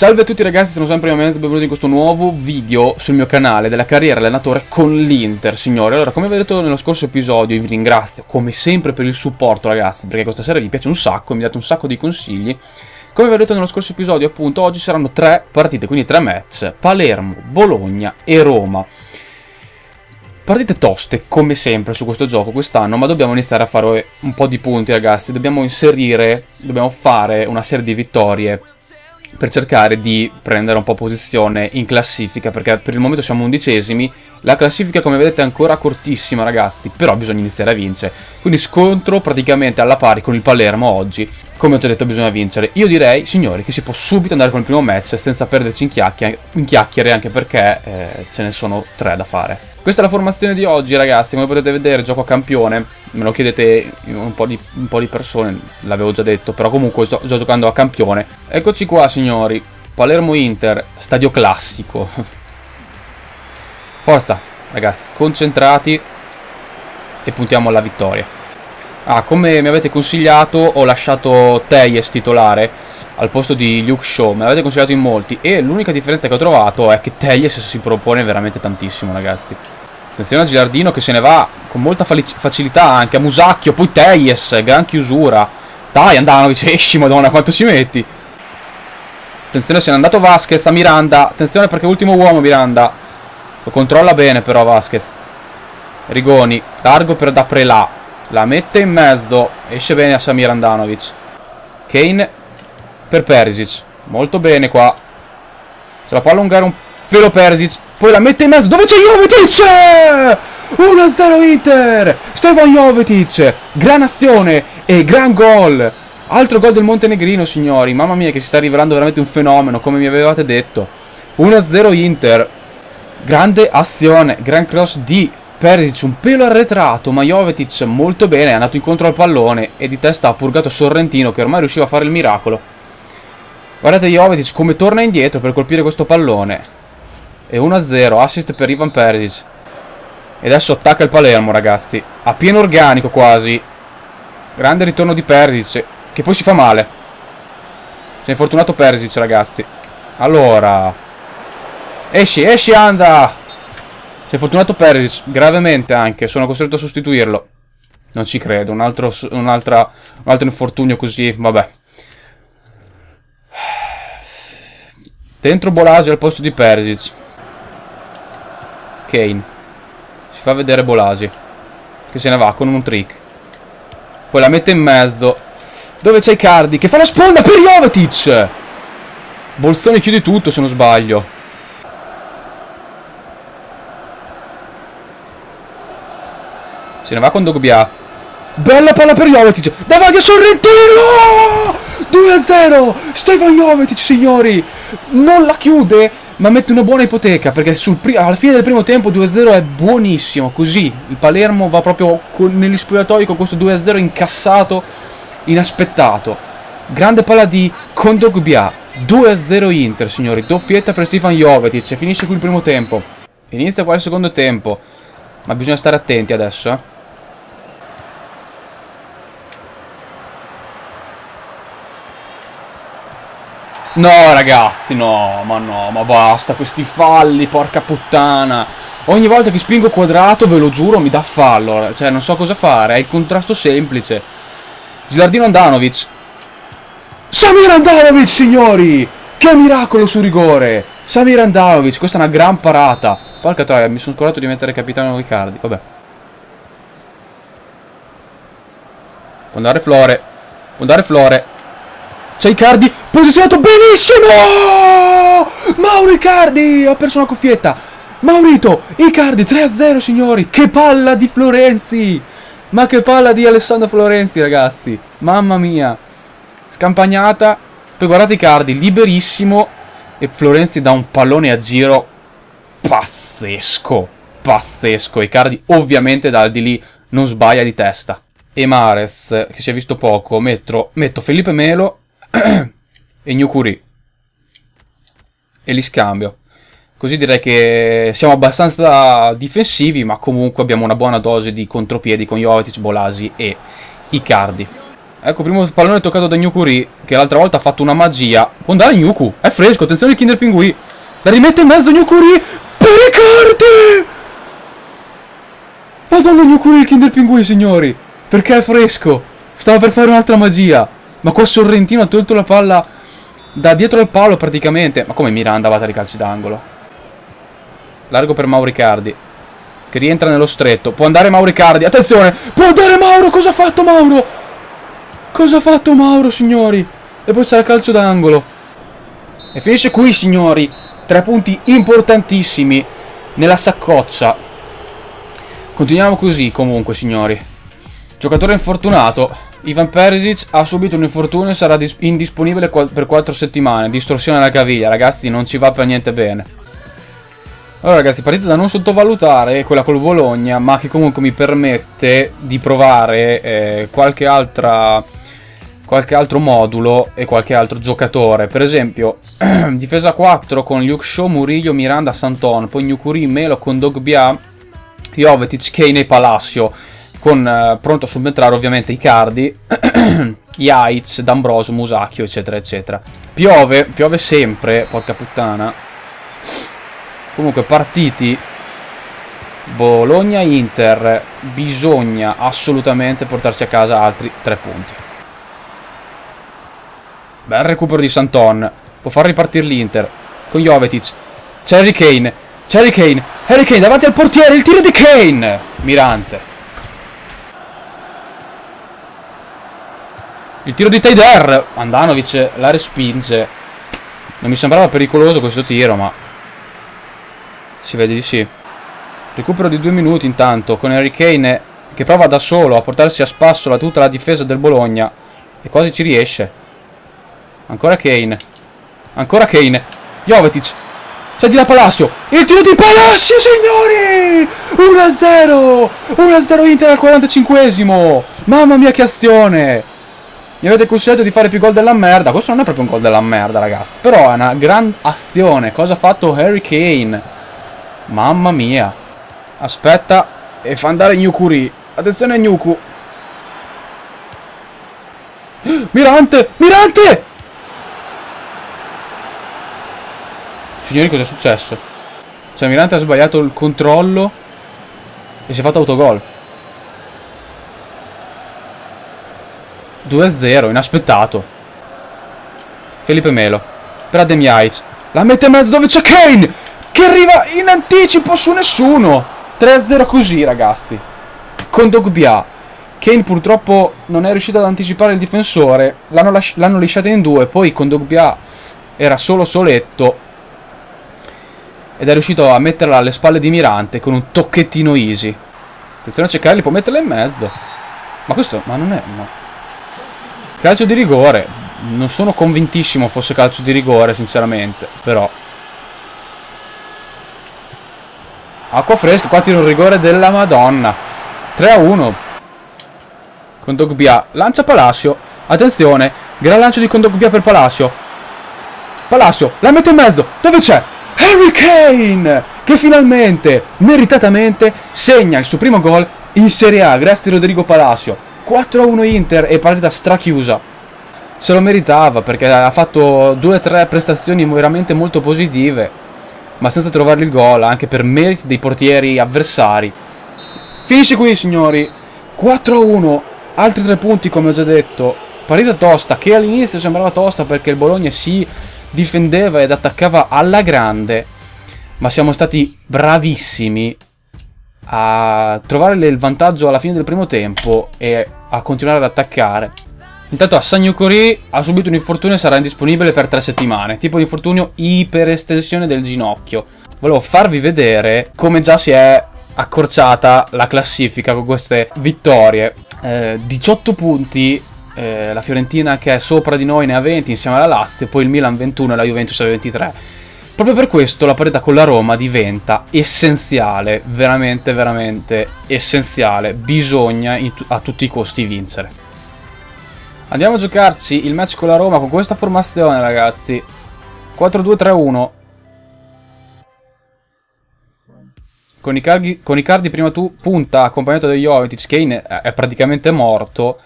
Salve a tutti ragazzi, sono sempre io Menz, benvenuti in questo nuovo video sul mio canale della carriera allenatore con l'Inter, signori. Allora, come avete detto nello scorso episodio, vi ringrazio come sempre per il supporto ragazzi, perché questa sera vi piace un sacco, mi date un sacco di consigli. Come vi ho detto nello scorso episodio, appunto, oggi saranno tre partite, quindi tre match, Palermo, Bologna e Roma. Partite toste, come sempre, su questo gioco quest'anno, ma dobbiamo iniziare a fare un po' di punti, ragazzi. Dobbiamo inserire, dobbiamo fare una serie di vittorie per cercare di prendere un po' posizione in classifica, perché per il momento siamo undicesimi, la classifica come vedete è ancora cortissima ragazzi, però bisogna iniziare a vincere, quindi scontro praticamente alla pari con il Palermo oggi, come ho già detto bisogna vincere, io direi signori che si può subito andare con il primo match senza perderci in, chiacchiere, in chiacchiere anche perché eh, ce ne sono tre da fare. Questa è la formazione di oggi ragazzi, come potete vedere gioco a campione, me lo chiedete un po' di, un po di persone, l'avevo già detto, però comunque sto, sto giocando a campione. Eccoci qua signori, Palermo-Inter, stadio classico. Forza ragazzi, concentrati e puntiamo alla vittoria. Ah, come mi avete consigliato ho lasciato Teyes titolare al posto di Luke Shaw, me l'avete consigliato in molti e l'unica differenza che ho trovato è che Teyes si propone veramente tantissimo ragazzi. Attenzione a Gilardino che se ne va con molta facilità anche a Musacchio, poi Teyes, gran chiusura. Dai Andanovic, esci madonna quanto ci metti. Attenzione se n'è andato Vasquez a Miranda, attenzione perché ultimo uomo Miranda. Lo controlla bene però Vasquez. Rigoni, largo per da Prelà. La mette in mezzo, esce bene a Samir Andanovic. Kane per Perisic. Molto bene qua. Se la può allungare un pelo Perisic. Poi la mette in mezzo. Dove c'è Jovetic? 1-0 Inter. Stefan Jovetic. Gran azione e gran gol. Altro gol del Montenegrino, signori. Mamma mia, che si sta rivelando veramente un fenomeno, come mi avevate detto. 1-0 Inter. Grande azione. Gran cross di Perisic un pelo arretrato, ma Jovetic molto bene, è andato incontro al pallone e di testa ha purgato Sorrentino che ormai riusciva a fare il miracolo. Guardate Jovetic come torna indietro per colpire questo pallone. E 1-0, assist per Ivan Perisic. E adesso attacca il Palermo, ragazzi. A pieno organico quasi. Grande ritorno di Perisic, che poi si fa male. Si è infortunato Perisic, ragazzi. Allora. Esci, esci, anda! Si è fortunato Perisic, gravemente anche. Sono costretto a sostituirlo. Non ci credo, un altro, un, altra, un altro infortunio così, vabbè. Dentro Bolasi al posto di Perisic. Kane. Si fa vedere Bolasi. Che se ne va con un trick. Poi la mette in mezzo. Dove c'è Icardi? Che fa la sponda per Jovetic! Bolzoni chiude tutto se non sbaglio. Se ne va con Dogbia. Bella palla per Jovetic. Davanti a Sorrentino! 2-0! Stefan Jovetic, signori! Non la chiude, ma mette una buona ipoteca, perché alla fine del primo tempo 2-0 è buonissimo. Così il Palermo va proprio negli spogliatoi con questo 2-0 incassato, inaspettato. Grande palla di Kondogbia. 2-0 Inter, signori. Doppietta per Stefan Jovetic. Finisce qui il primo tempo. Inizia qua il secondo tempo. Ma bisogna stare attenti adesso, eh. No ragazzi, no, ma no, ma basta, questi falli, porca puttana. Ogni volta che spingo quadrato, ve lo giuro, mi dà fallo. Cioè, non so cosa fare, è il contrasto semplice. Gilardino Andanovic. Samir Andanovic, signori! Che miracolo su rigore! Samir Andanovic, questa è una gran parata. Porca troia, mi sono scordato di mettere capitano Riccardi, vabbè. Può andare Flore. Può andare Flore. C'è Icardi, posizionato benissimo! Mauro Icardi, ha perso una cuffietta. Maurito, Icardi, 3-0 signori. Che palla di Florenzi. Ma che palla di Alessandro Florenzi, ragazzi. Mamma mia. Scampagnata. Poi guardate Icardi, liberissimo. E Florenzi dà un pallone a giro pazzesco. Pazzesco. Icardi ovviamente dal di lì non sbaglia di testa. E Mares, che si è visto poco, metto, metto Felipe Melo e Nyukuri. E li scambio. Così direi che siamo abbastanza difensivi, ma comunque abbiamo una buona dose di contropiedi con Jovetic, Bolasi e Icardi. Ecco, primo pallone toccato da Nyukuri, che l'altra volta ha fatto una magia. Può andare Nyuku, è fresco, attenzione Kinder Pingui. La rimette in mezzo Nyukuri, Pericardi! Madonna Nyukuri il Kinder Pingui, signori. Perché è fresco. Stava per fare un'altra magia. Ma qua Sorrentino ha tolto la palla da dietro al palo praticamente. Ma come Miranda va a dare calci d'angolo? Largo per Mauricardi. Che rientra nello stretto. Può andare Mauricardi. Attenzione! Può andare Mauro! Cosa ha fatto Mauro? Cosa ha fatto Mauro, signori? E poi sarà calcio d'angolo. E finisce qui, signori. Tre punti importantissimi nella saccoccia. Continuiamo così, comunque, signori. Giocatore infortunato. Ivan Perisic ha subito un infortunio e sarà indisponibile per 4 settimane. Distorsione alla caviglia, ragazzi, non ci va per niente bene. Allora ragazzi, partita da non sottovalutare, quella col Bologna, ma che comunque mi permette di provare eh, qualche altra qualche altro modulo e qualche altro giocatore. Per esempio, difesa 4 con Luke Shaw, Murillo, Miranda, Santon, poi Nukuri, Melo con Dogbia, Jovetic, Kane e Palacio. Con eh, pronto a subentrare ovviamente Icardi, Yaitz, D'Ambrosio, Musacchio, eccetera, eccetera. Piove, piove sempre, porca puttana. Comunque, partiti Bologna-Inter, bisogna assolutamente portarsi a casa altri tre punti. Bel recupero di Santon. Può far ripartire l'Inter. Con Jovetic. C'è Harry Kane. C'è Harry Kane. Harry Kane davanti al portiere. Il tiro di Kane. Mirante. Il tiro di Taider. Andanovic la respinge. Non mi sembrava pericoloso questo tiro, ma... Si vede di sì. Recupero di due minuti intanto con Harry Kane che prova da solo a portarsi a spasso tutta la difesa del Bologna. E quasi ci riesce. Ancora Kane. Ancora Kane. Jovetic. C'è di là Palacio. Il tiro di Palacio, signori! 1-0! 1-0 Inter al 45esimo! Mamma mia che azione! Mi avete consigliato di fare più gol della merda. Questo non è proprio un gol della merda, ragazzi. Però è una gran azione. Cosa ha fatto Harry Kane? Mamma mia. Aspetta. E fa andare Nyukuri. Attenzione Nyuku. Mirante! Mirante! Signori, cosa è successo? Cioè, Mirante ha sbagliato il controllo e si è fatto autogol. 2-0, inaspettato. Felipe Melo. Per Adem Yaich. La mette in mezzo dove c'è Kane! Che arriva in anticipo su nessuno! 3-0 così, ragazzi. Con Dogbia. Kane purtroppo non è riuscito ad anticipare il difensore. L'hanno lisciato in due. Poi con Dogbia era solo soletto ed è riuscito a metterla alle spalle di Mirante con un tocchettino easy. Attenzione a cercare, può metterla in mezzo. Ma questo, ma non è... No. Calcio di rigore. Non sono convintissimo fosse calcio di rigore, sinceramente. Però... Acqua fresca, qua tiro un rigore della Madonna. 3 a 1. Condogbia lancia Palacio. Attenzione, gran lancio di Condogbia per Palacio. Palacio, la mette in mezzo. Dove c'è? Harry Kane che finalmente, meritatamente, segna il suo primo gol in Serie A grazie a Rodrigo Palacio. 4-1 Inter e partita strachiusa. Se lo meritava perché ha fatto 2-3 prestazioni veramente molto positive, ma senza trovare il gol, anche per meriti dei portieri avversari. Finisce qui, signori. 4-1, altri 3 punti come ho già detto. Partita tosta, che all'inizio sembrava tosta perché il Bologna si difendeva ed attaccava alla grande, ma siamo stati bravissimi a trovare il vantaggio alla fine del primo tempo e a continuare ad attaccare. Intanto Assagno Corì ha subito un infortunio e sarà indisponibile per tre settimane, tipo di infortunio iperestensione del ginocchio. Volevo farvi vedere come già si è accorciata la classifica con queste vittorie. Eh, 18 punti eh, la Fiorentina che è sopra di noi ne ha 20 insieme alla Lazio, poi il Milan 21 e la Juventus 23. Proprio per questo la partita con la Roma diventa essenziale, veramente, veramente essenziale. Bisogna a tutti i costi vincere. Andiamo a giocarci il match con la Roma con questa formazione, ragazzi. 4-2-3-1. Con Icardi, con Icardi prima tu punta accompagnato da Jovetic, Kane è praticamente morto.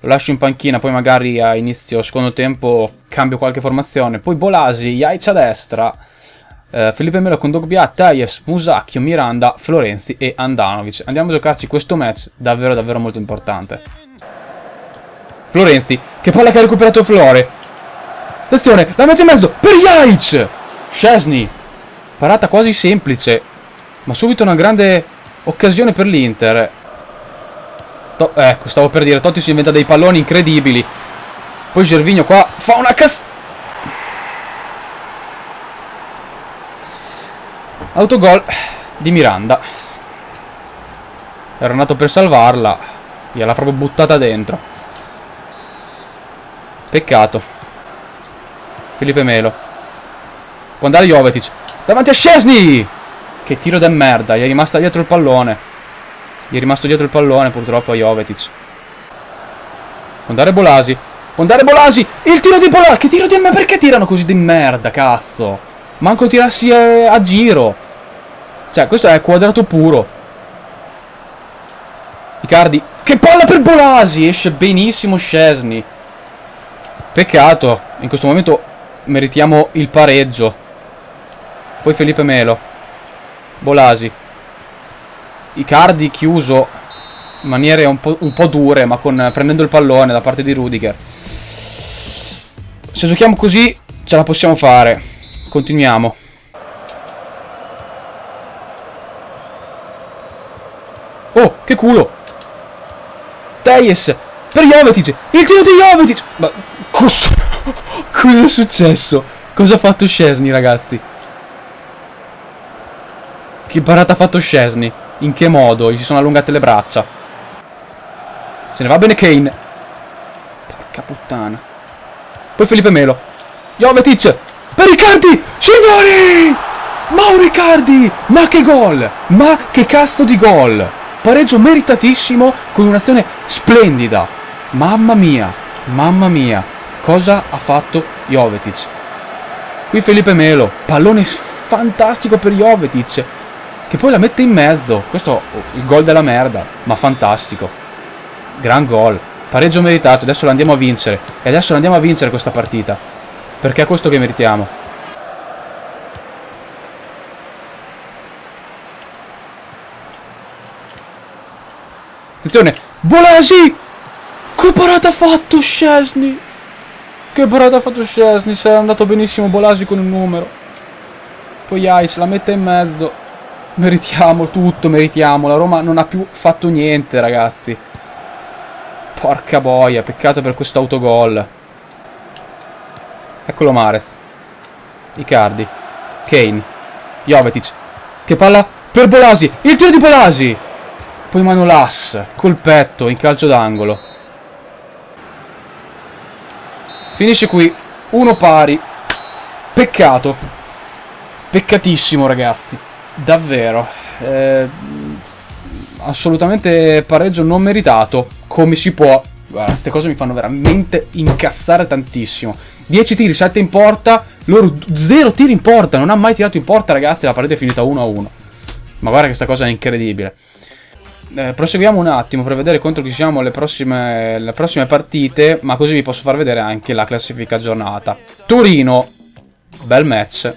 lo lascio in panchina, poi magari a inizio secondo tempo cambio qualche formazione. Poi Bolasi, Jaic a destra, eh, Felipe Melo con Dogbia, Tajes, Musacchio, Miranda, Florenzi e Andanovic. Andiamo a giocarci questo match davvero davvero molto importante. Florenzi, che palla che ha recuperato Flore. Attenzione, la mette in mezzo per Jaic! Scesni, parata quasi semplice, ma subito una grande occasione per l'Inter. Ecco, stavo per dire, Totti si inventa dei palloni incredibili. Poi Gervigno qua fa una cas... Autogol di Miranda. Era nato per salvarla. Gliel'ha proprio buttata dentro. Peccato. Felipe Melo. Può andare Jovetic. Davanti a Scesni! Che tiro da merda. Gli è rimasta dietro il pallone. Gli è rimasto dietro il pallone purtroppo a Jovetic. Può andare Bolasi. Può andare Bolasi. Il tiro di Bolasi. Che tiro di merda. Perché tirano così di merda, cazzo? Manco tirarsi a, eh, a giro. Cioè, questo è quadrato puro. Icardi. Che palla per Bolasi. Esce benissimo Scesni. Peccato. In questo momento meritiamo il pareggio. Poi Felipe Melo. Bolasi. Icardi chiuso in maniere un po', un po dure, ma con, prendendo il pallone da parte di Rudiger. Se giochiamo così, ce la possiamo fare. Continuiamo. Che culo! Tejes per Jovetic! Il tiro di Jovetic! Ma cosa... cosa è successo? Cosa ha fatto Scesni, ragazzi? Che parata ha fatto Scesni? In che modo? Gli si sono allungate le braccia. Se ne va bene Kane. Porca puttana. Poi Felipe Melo. Jovetic. Per Riccardi. Signori! Mauro Riccardi. Ma che gol. Ma che cazzo di gol. Pareggio meritatissimo con un'azione splendida. Mamma mia. Mamma mia. Cosa ha fatto Jovetic? Qui Felipe Melo. Pallone fantastico per Jovetic. Che poi la mette in mezzo. Questo il gol della merda. Ma fantastico. Gran gol. Pareggio meritato. Adesso lo andiamo a vincere. E adesso lo andiamo a vincere questa partita. Perché è questo che meritiamo. Attenzione. Bolasi! Che parata ha fatto Scesni? Che parata ha fatto Scesni? È andato benissimo Bolasi con il numero. Poi Ice la mette in mezzo. Meritiamo tutto, meritiamo. La Roma non ha più fatto niente, ragazzi. Porca boia, peccato per questo autogol. Eccolo Mares. Icardi. Kane. Jovetic. Che palla per Bolasi. Il tiro di Bolasi. Poi Manolas. Col petto, in calcio d'angolo. Finisce qui. Uno pari. Peccato. Peccatissimo, ragazzi davvero. Eh, assolutamente pareggio non meritato. Come si può? Guarda, queste cose mi fanno veramente incassare tantissimo. 10 tiri, 7 in porta. Loro 0 tiri in porta. Non ha mai tirato in porta, ragazzi. La partita è finita 1 a 1. Ma guarda che questa cosa è incredibile. Eh, proseguiamo un attimo per vedere contro chi siamo le prossime, le prossime partite. Ma così vi posso far vedere anche la classifica giornata. Torino. Bel match.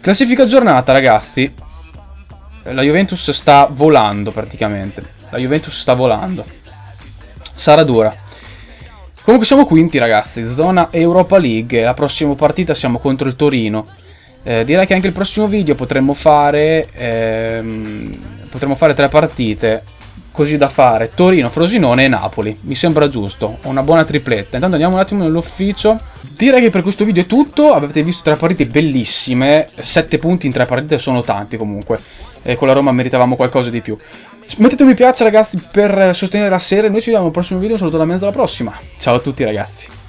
Classifica giornata, ragazzi. La Juventus sta volando praticamente. La Juventus sta volando. Sarà dura. Comunque siamo quinti, ragazzi. Zona Europa League. La prossima partita siamo contro il Torino. Eh, direi che anche il prossimo video potremmo fare... Ehm, potremmo fare tre partite così da fare Torino, Frosinone e Napoli. Mi sembra giusto, una buona tripletta. Intanto andiamo un attimo nell'ufficio. Direi che per questo video è tutto, avete visto tre partite bellissime, 7 punti in tre partite sono tanti comunque. E con la Roma meritavamo qualcosa di più. Mettete un mi piace ragazzi per sostenere la serie, noi ci vediamo al prossimo video, un saluto da mezzo alla prossima. Ciao a tutti ragazzi.